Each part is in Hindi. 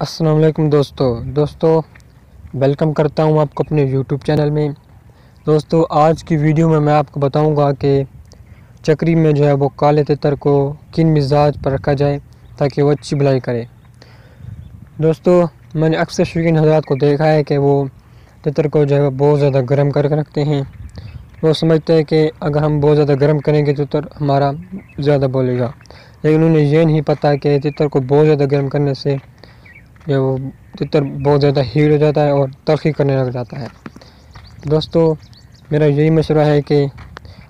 अस्सलाम वालेकुम दोस्तों। दोस्तों वेलकम करता हूँ आपको अपने यूट्यूब चैनल में। दोस्तों, आज की वीडियो में मैं आपको बताऊँगा कि चक्री में जो है वो काले तितर को किन मिजाज पर रखा जाए ताकि वो अच्छी भलाई करे। दोस्तों, मैंने अक्सर शौकीन हजरात को देखा है कि वो तितर को जो है बहुत ज़्यादा गर्म करके रखते हैं। वो समझते हैं कि अगर हम बहुत ज़्यादा गर्म करेंगे तो तितर हमारा ज़्यादा बोलेगा। लेकिन उन्हें ये नहीं पता कि तितर को बहुत ज़्यादा गर्म करने से जो वो तितर बहुत ज़्यादा हीट हो जाता है और तरक्की करने लग जाता है। दोस्तों, मेरा यही मशवरा है कि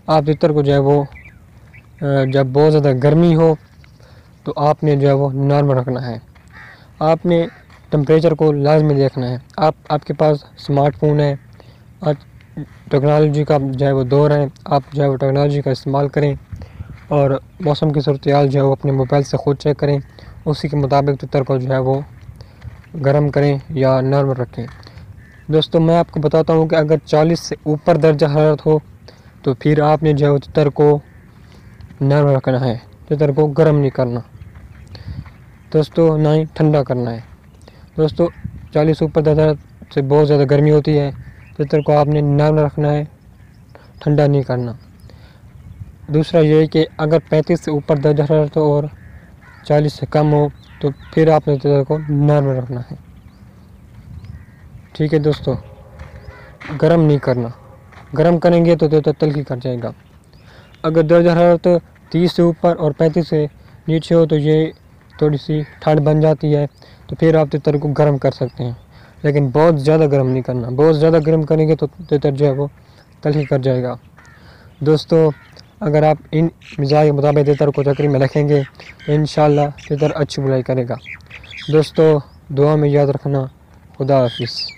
आप तितर को जो है वो जब बहुत ज़्यादा गर्मी हो तो आपने जो है वो नॉर्मल रखना है। आपने टम्परेचर को लाजमी देखना है। आप, आपके पास स्मार्टफ़ोन है आज टेक्नोलॉजी का जो है वो दौर है, आप जो है वो टेक्नोलॉजी का इस्तेमाल करें और मौसम की सूरत जो है वो अपने मोबाइल से ख़ुद चेक करें। उसी के मुताबिक तितर को जो है वो गर्म करें या नर्म रखें। दोस्तों, मैं आपको बताता हूँ कि अगर 40 से ऊपर दर्जा हरारत हो तो फिर आपने जो है तितर को नर्म रखना है तितर को गर्म नहीं करना। दोस्तों, ना ही ठंडा करना है। दोस्तों 40 ऊपर दर्जा से बहुत ज़्यादा गर्मी होती है तितर को आपने नर्म रखना है, ठंडा नहीं करना। दूसरा ये कि अगर 35 से ऊपर दर्जा हरारत हो और 40 से कम हो तो फिर आपने तितर को नर्म रखना है। ठीक है दोस्तों, गर्म नहीं करना। गर्म करेंगे तो तितर तलखी कर जाएगा। अगर दर्जा हरारत तीस से ऊपर और पैंतीस से नीचे हो तो ये थोड़ी सी ठंड बन जाती है तो फिर आप तितर को गर्म कर सकते हैं। लेकिन बहुत ज़्यादा गर्म नहीं करना। बहुत ज़्यादा गर्म करेंगे तो तितर जो है वो तलखी कर जाएगा। दोस्तों अगर आप इन मिजाज के मुताबिक तितर को चक्री में रखेंगे तो इन तितर अच्छी बुलाई करेगा। दोस्तों, दुआ में याद रखना, खुदा हाफिज़।